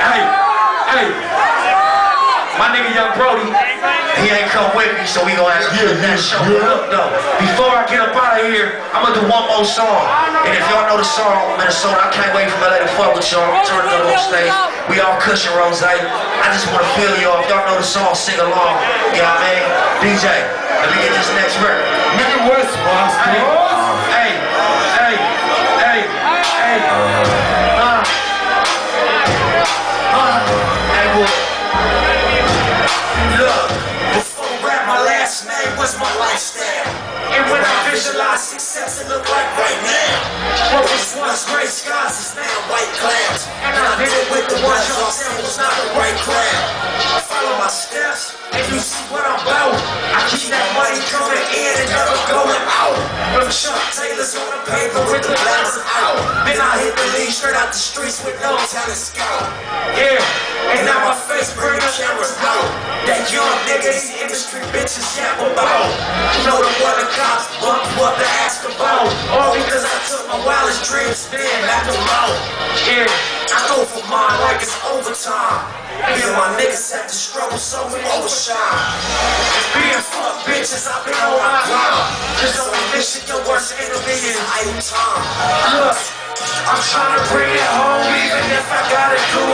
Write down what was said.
Hey, hey. My nigga Young Brody, he ain't come with me, so we gonna have to get that show. Look though, before I get up out of here, I'm gonna do one more song. And if y'all know the song, Minnesota, I can't wait for LA to fuck with y'all. Turn it up on stage. We all cushion rose. I just wanna feel y'all. If y'all know the song, sing along. You know what I mean? DJ, let me get this next record. Success, it look like right now. What was once gray skies is now white clouds. And I did it with the ones y'all said was not the right crowd. Follow my steps, and you see what I'm about. I keep that money coming in and never going out. From Chuck Taylor's on the paper with the glass out. Then I hit the lead straight out the streets with no talent scout. Yeah, and now my face the cameras out. That young nigga these industry bitches yap about. You know dreams, then back them out. Yeah, I go for mine like it's overtime. Yeah, my niggas have to struggle so we overshine. Being fuck bitches, I've been on my grind. Cause on a mission, your worst enemy is idle time. Look, I'm trying to bring it home, even if I gotta do it.